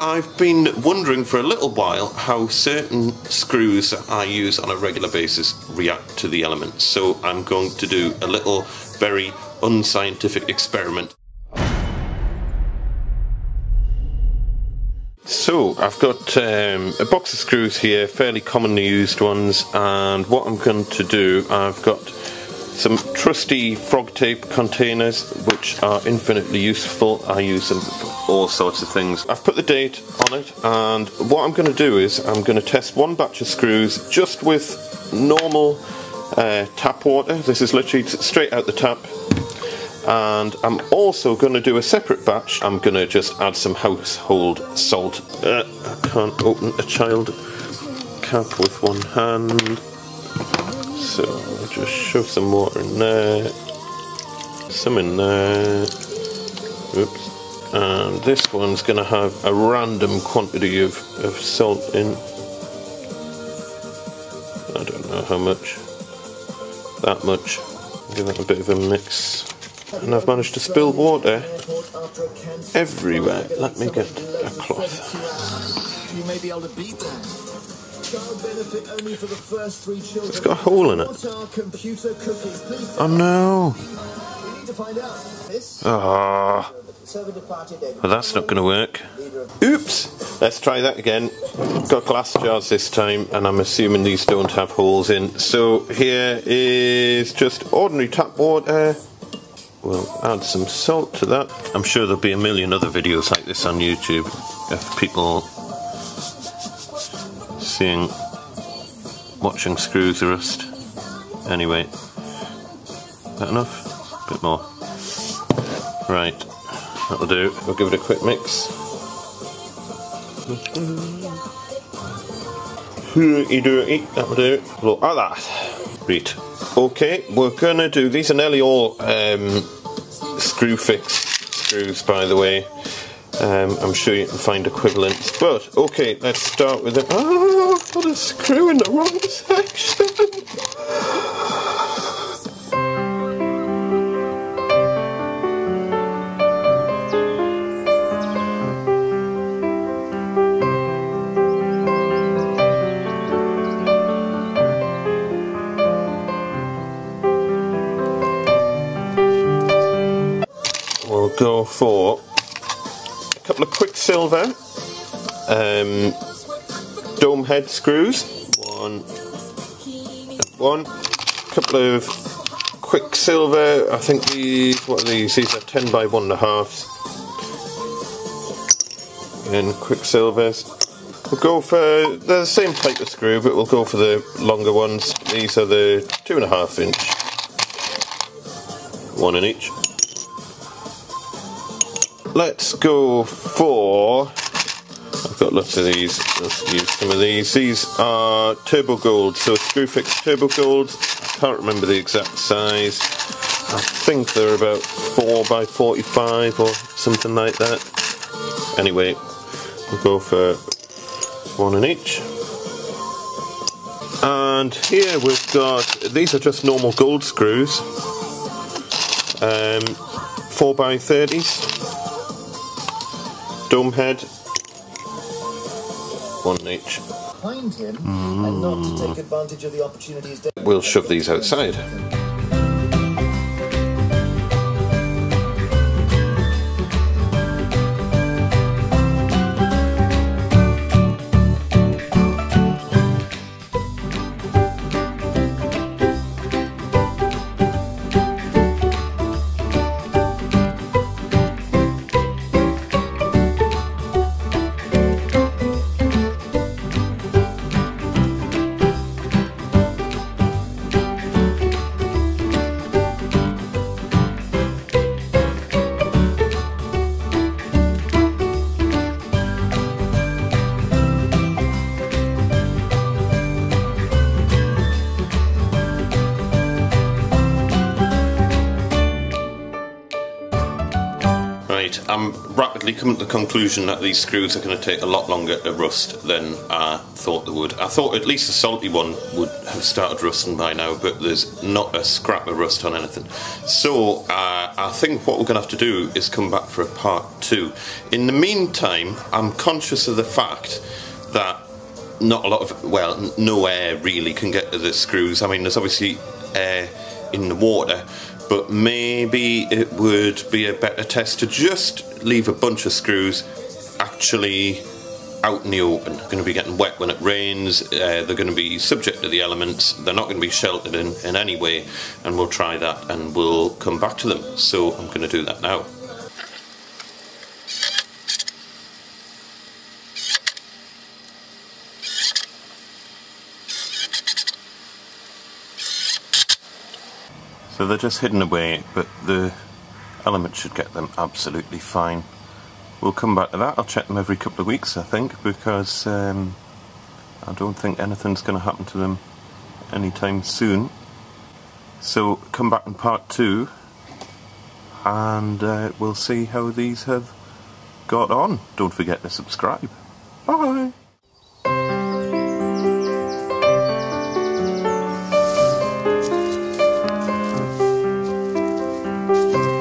I've been wondering for a little while how certain screws I use on a regular basis react to the elements. So I'm going to do a little very unscientific experiment. So I've got um, a box of screws here, fairly commonly used ones, and what I'm going to do, I've got some trusty frog tape containers which are infinitely useful. I use them for all sorts of things. I've put the date on it and what I'm going to do is I'm going to test one batch of screws just with normal uh, tap water. This is literally straight out the tap and I'm also going to do a separate batch. I'm going to just add some household salt. Uh, I can't open a child cap with one hand. So I'll just shove some water in there, some in there. Oops. And this one's going to have a random quantity of, of salt in. I don't know how much. That much. Give it a bit of a mix. And I've managed to spill water everywhere. Let me get a cloth. You may be able to beat that. Child benefit only for the first three children. It's got a hole in it. What are computer cookies? Please Oh no. we need to find out. This Ah, then. well that's not going to work. Oops! Let's try that again. Got glass jars this time, and I'm assuming these don't have holes in. So here is just ordinary tap water. We'll add some salt to that. I'm sure there'll be a million other videos like this on YouTube of people seeing, watching screws rust. Anyway, that enough? A bit more. Right, that'll do. We'll give it a quick mix. You do it, that'll do. Look at that. Right. Okay, we're gonna do these are nearly all um, Screwfix screws by the way. Um, I'm sure you can find equivalents. But okay, let's start with it. Oh, got a screw in the wrong section. We'll go for a couple of Quicksilver um, dome head screws. One, one, couple of Quicksilver. I think these. What are these? These are ten by one and a half. And Quicksilvers. We'll go for they're the same type of screw, but we'll go for the longer ones. These are the two and a half inch. One in each. Let's go for. I've got lots of these. Let's use some of these. These are Turbo Gold, so Screwfix Turbo Gold. I can't remember the exact size. I think they're about 4 by 45 or something like that. Anyway, we'll go for one in each. And here we've got these are just normal gold screws, um, 4 by 30s dome head, one each. behind him and not to take advantage of the opportunities. We'll shove these outside. I'm rapidly coming to the conclusion that these screws are going to take a lot longer to rust than I thought they would. I thought at least the salty one would have started rusting by now, but there's not a scrap of rust on anything. So uh, I think what we're going to have to do is come back for a part two. In the meantime, I'm conscious of the fact that not a lot of, well, no air really can get to the screws. I mean, there's obviously air in the water, but maybe it would be a better test to just leave a bunch of screws actually out in the open. They're going to be getting wet when it rains, uh, they're going to be subject to the elements, they're not going to be sheltered in, in any way, and we'll try that and we'll come back to them. So I'm going to do that now. So they're just hidden away, but the element should get them absolutely fine. We'll come back to that. I'll check them every couple of weeks, I think, because um, I don't think anything's going to happen to them anytime soon. So come back in part two, and uh, we'll see how these have got on. Don't forget to subscribe. Bye! Bye.